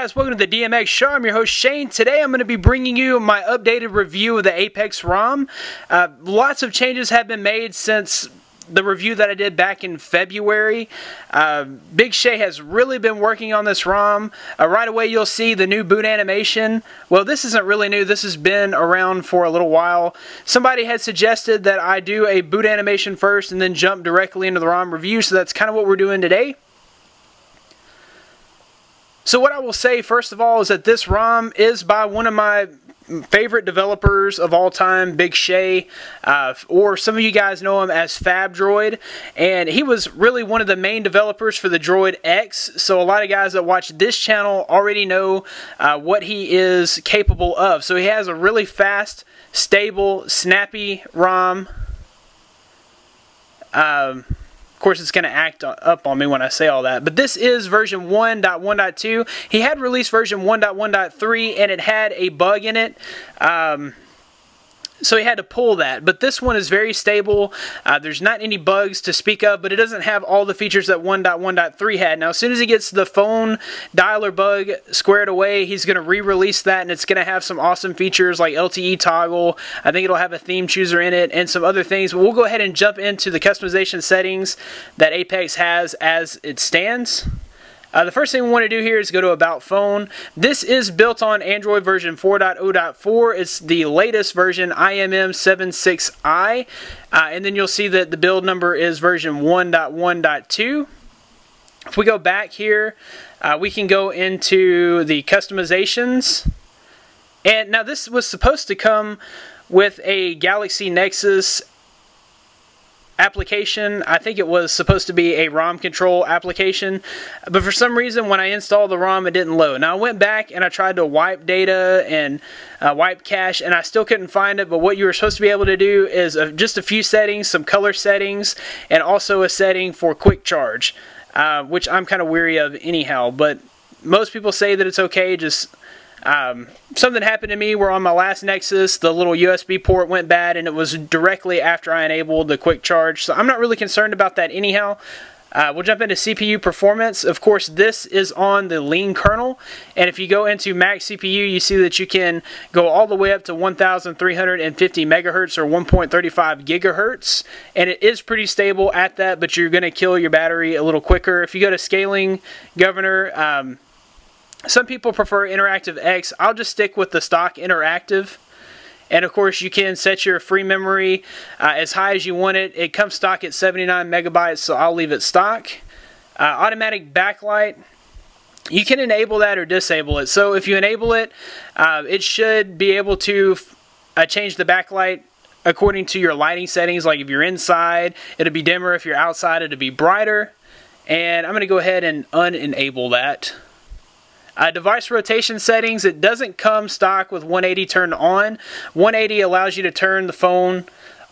guys, welcome to the DMX Show. I'm your host Shane. Today I'm going to be bringing you my updated review of the Apex ROM. Uh, lots of changes have been made since the review that I did back in February. Uh, Bigxie has really been working on this ROM. Uh, right away you'll see the new boot animation. Well, this isn't really new. This has been around for a little while. Somebody had suggested that I do a boot animation first and then jump directly into the ROM review, so that's kind of what we're doing today. So what I will say first of all is that this ROM is by one of my favorite developers of all time, Bigxie, uh, or some of you guys know him as Fab Droid, and he was really one of the main developers for the Droid X. So a lot of guys that watch this channel already know uh, what he is capable of. So he has a really fast, stable, snappy ROM. Um, of course, it's going to act up on me when I say all that. But this is version 1.1.2. He had released version 1.1.3 and it had a bug in it. Um, so he had to pull that. But this one is very stable. Uh, there's not any bugs to speak of, but it doesn't have all the features that 1.1.3 had. Now, as soon as he gets the phone dialer bug squared away, he's going to re-release that, and it's going to have some awesome features like LTE toggle. I think it'll have a theme chooser in it and some other things. But we'll go ahead and jump into the customization settings that Apex has as it stands. Uh, the first thing we want to do here is go to About Phone. This is built on Android version 4.0.4. It's the latest version, IMM76i. Uh, and then you'll see that the build number is version 1.1.2. If we go back here, uh, we can go into the customizations. And now this was supposed to come with a Galaxy Nexus application. I think it was supposed to be a ROM control application, but for some reason when I installed the ROM it didn't load. Now I went back and I tried to wipe data and uh, wipe cache and I still couldn't find it, but what you were supposed to be able to do is uh, just a few settings, some color settings, and also a setting for quick charge, uh, which I'm kind of weary of anyhow, but most people say that it's okay, just um, something happened to me where on my last Nexus, the little USB port went bad and it was directly after I enabled the quick charge. So I'm not really concerned about that anyhow. Uh, we'll jump into CPU performance. Of course, this is on the lean kernel. And if you go into max CPU, you see that you can go all the way up to 1,350 megahertz or 1.35 gigahertz. And it is pretty stable at that, but you're going to kill your battery a little quicker. If you go to scaling governor, um, some people prefer Interactive X. I'll just stick with the stock Interactive. And of course, you can set your free memory uh, as high as you want it. It comes stock at 79 megabytes, so I'll leave it stock. Uh, automatic backlight. You can enable that or disable it. So if you enable it, uh, it should be able to uh, change the backlight according to your lighting settings. Like if you're inside, it'll be dimmer. If you're outside, it'll be brighter. And I'm going to go ahead and unenable that. Uh, device rotation settings, it doesn't come stock with 180 turned on. 180 allows you to turn the phone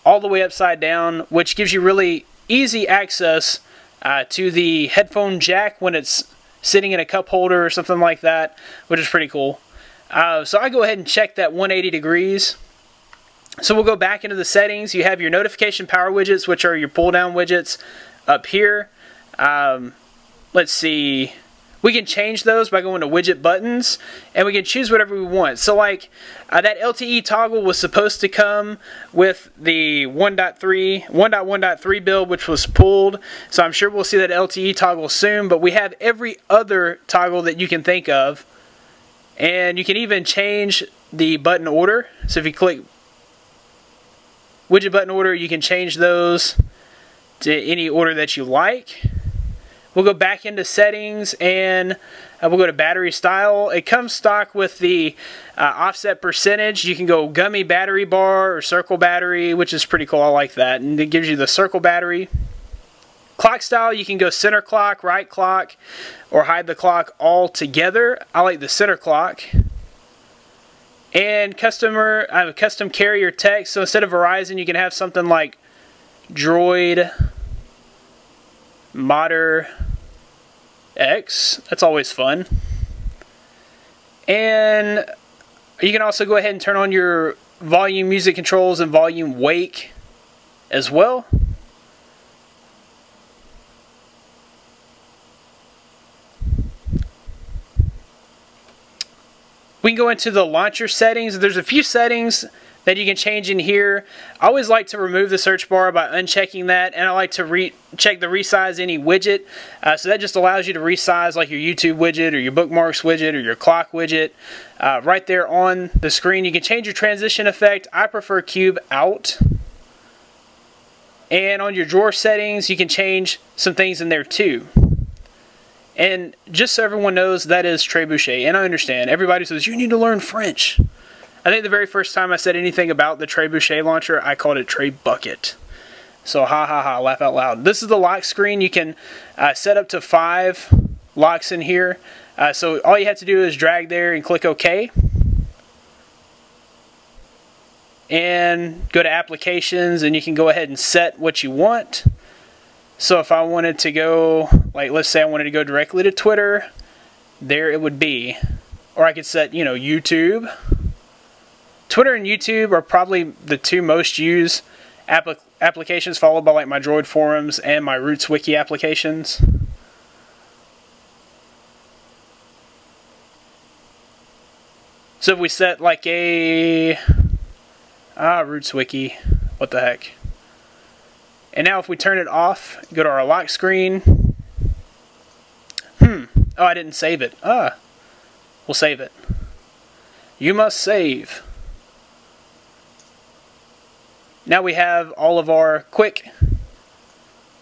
all the way upside down, which gives you really easy access uh, to the headphone jack when it's sitting in a cup holder or something like that, which is pretty cool. Uh, so I go ahead and check that 180 degrees. So we'll go back into the settings. You have your notification power widgets, which are your pull down widgets up here. Um, let's see we can change those by going to widget buttons and we can choose whatever we want. So like uh, that LTE toggle was supposed to come with the 1.3, 1.1.3 build which was pulled. So I'm sure we'll see that LTE toggle soon, but we have every other toggle that you can think of. And you can even change the button order. So if you click widget button order, you can change those to any order that you like. We'll go back into settings and uh, we'll go to battery style. It comes stock with the uh, offset percentage. You can go gummy battery bar or circle battery, which is pretty cool. I like that. And it gives you the circle battery. Clock style, you can go center clock, right clock, or hide the clock all together. I like the center clock. And customer, I have a custom carrier text. So instead of Verizon, you can have something like Droid Modder X. That's always fun. And you can also go ahead and turn on your volume music controls and volume wake as well. we can go into the launcher settings. There's a few settings that you can change in here. I always like to remove the search bar by unchecking that and I like to re check the resize any widget. Uh, so that just allows you to resize like your YouTube widget or your bookmarks widget or your clock widget uh, right there on the screen. You can change your transition effect. I prefer cube out. And on your drawer settings, you can change some things in there too. And just so everyone knows, that is trebuchet. And I understand. Everybody says, you need to learn French. I think the very first time I said anything about the trebuchet launcher, I called it tray bucket. So ha ha ha, laugh out loud. This is the lock screen. You can uh, set up to five locks in here. Uh, so all you have to do is drag there and click OK. And go to applications and you can go ahead and set what you want. So if I wanted to go, like let's say I wanted to go directly to Twitter, there it would be. Or I could set, you know, YouTube. Twitter and YouTube are probably the two most used applications, followed by like my Droid forums and my RootzWiki applications. So if we set like a ah RootzWiki, what the heck? And now if we turn it off, go to our lock screen. Hmm. Oh, I didn't save it. Ah. We'll save it. You must save. Now we have all of our quick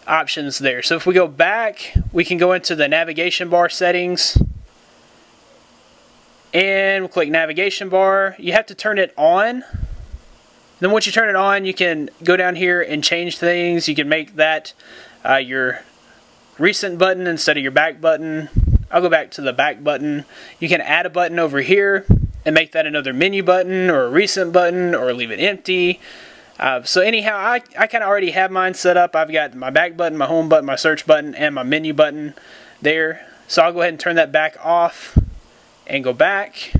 options there. So if we go back, we can go into the navigation bar settings and we'll click navigation bar. You have to turn it on. Then once you turn it on, you can go down here and change things. You can make that uh, your recent button instead of your back button. I'll go back to the back button. You can add a button over here and make that another menu button or a recent button or leave it empty. Uh, so anyhow, I, I kind of already have mine set up. I've got my back button, my home button, my search button, and my menu button there. So I'll go ahead and turn that back off and go back.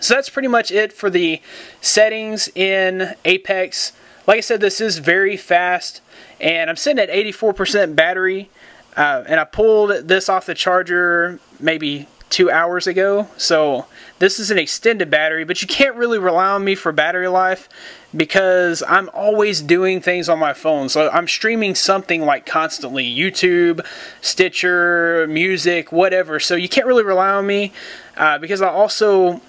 So that's pretty much it for the settings in Apex. Like I said, this is very fast, and I'm sitting at 84% battery, uh, and I pulled this off the charger maybe two hours ago. So this is an extended battery, but you can't really rely on me for battery life because I'm always doing things on my phone. So I'm streaming something like constantly YouTube, Stitcher, music, whatever. So you can't really rely on me uh, because I also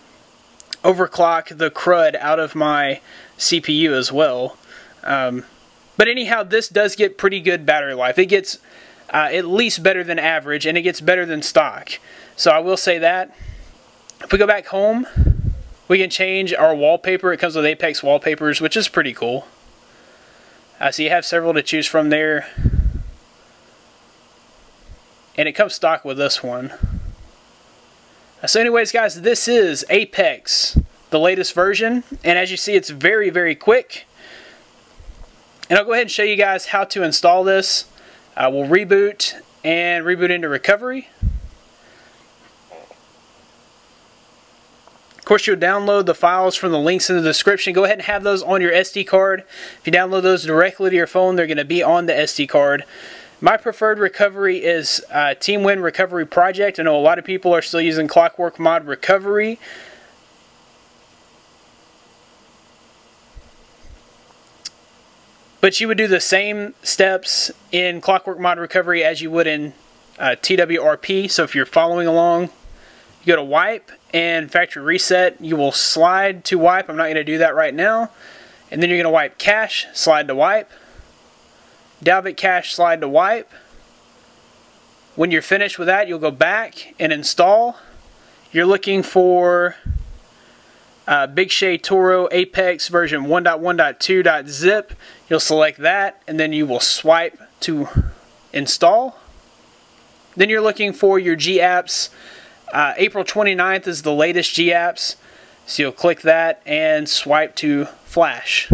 overclock the crud out of my CPU as well. Um, but anyhow, this does get pretty good battery life. It gets uh, at least better than average and it gets better than stock. So I will say that. If we go back home, we can change our wallpaper. It comes with Apex wallpapers, which is pretty cool. Uh, so you have several to choose from there. And it comes stock with this one. Uh, so anyways, guys, this is Apex, the latest version. And as you see, it's very, very quick. And I'll go ahead and show you guys how to install this. Uh, we'll reboot and reboot into recovery. Of course, you'll download the files from the links in the description. Go ahead and have those on your SD card. If you download those directly to your phone, they're going to be on the SD card. My preferred recovery is uh, TeamWin Recovery Project. I know a lot of people are still using Clockwork Mod Recovery. But you would do the same steps in Clockwork Mod Recovery as you would in uh, TWRP. So if you're following along, you go to wipe and factory reset. You will slide to wipe. I'm not going to do that right now. And then you're going to wipe cache, slide to wipe. Dalvik cache, slide to wipe. When you're finished with that, you'll go back and install. You're looking for uh, Bigxie Toro Apex version 1.1.2.zip. You'll select that and then you will swipe to install. Then you're looking for your GApps uh, April 29th is the latest GApps, so you'll click that and swipe to flash.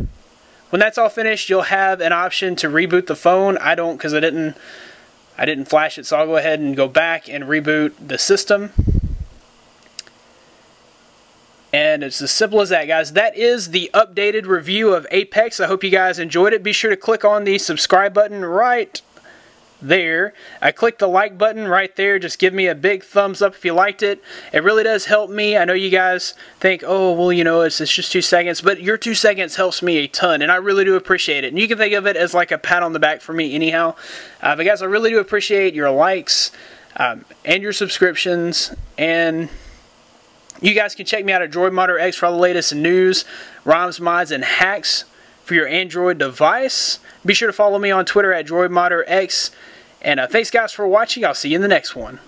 When that's all finished, you'll have an option to reboot the phone. I don't because I didn't I didn't flash it, so I'll go ahead and go back and reboot the system. And it's as simple as that, guys. That is the updated review of Apex. I hope you guys enjoyed it. Be sure to click on the subscribe button right there. I click the like button right there. Just give me a big thumbs up if you liked it. It really does help me. I know you guys think, oh, well, you know, it's, it's just two seconds, but your two seconds helps me a ton, and I really do appreciate it. And you can think of it as like a pat on the back for me anyhow. Uh, but guys, I really do appreciate your likes um, and your subscriptions and you guys can check me out at Droid Modder X for all the latest news, ROMs, mods, and hacks for your Android device. Be sure to follow me on Twitter at Droid Modder X. And uh, thanks, guys, for watching. I'll see you in the next one.